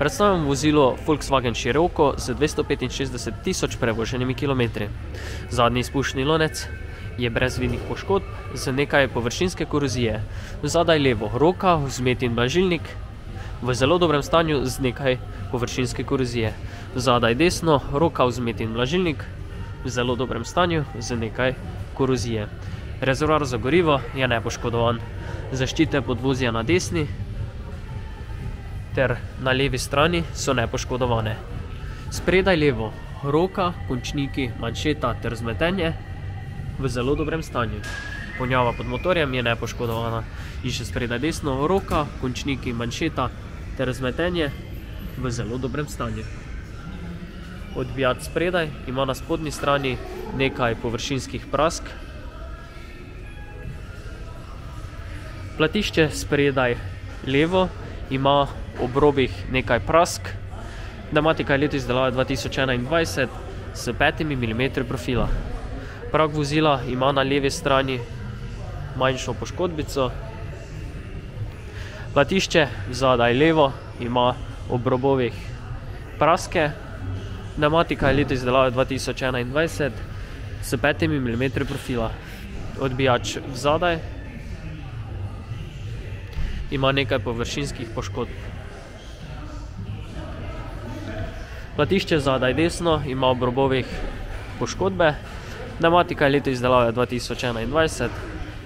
Predstavljamo vozilo Volkswagen Scirocco z 265 tisoč prevoženimi kilometri. Zadnji izpušni lonec je brez vidnih poškodb z nekaj površinske korozije. Zadaj levo roka, vzmet in blažilnik v zelo dobrem stanju z nekaj površinske korozije. Zadaj desno roka, vzmet in blažilnik v zelo dobrem stanju z nekaj korozije. Rezervoar za gorivo je nepoškodovan. Zaščite podvozja na desni ter na levi strani so nepoškodovane. Spredaj levo roka, končniki, manšeta ter vzmetenje v zelo dobrem stanju. Ponjava pod motorjem je nepoškodovana. In še spredaj desno roka, končniki, manšeta ter vzmetenje v zelo dobrem stanju. Odbijač spredaj ima na spodnji strani nekaj površinskih prask. Platišče spredaj levo ima ob robih nekaj prask. Pnevmatika je letos izdelave 2021 s petimi milimetri profila. Prag vozila ima na levi strani manjšo poškodbico. Platišče zadaj levo ima ob robovih praske. Pnevmatika je letos izdelave 2021 s petimi milimetri profila. Odbijač zadaj ima nekaj površinskih poškodb. Platišče zadaj desno ima ob robovih poškodbe. Pnevmatika je letos izdelave 2021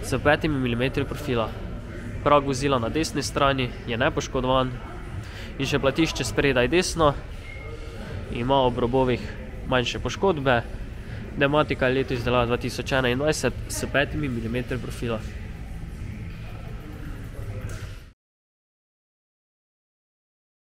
s petimi milimetri profila. Prag vozila na desni strani je nepoškodovan. In še platišče spredaj desno ima ob robovih manjše poškodbe. Pnevmatika je letos izdelave 2021 s petimi milimetri profila.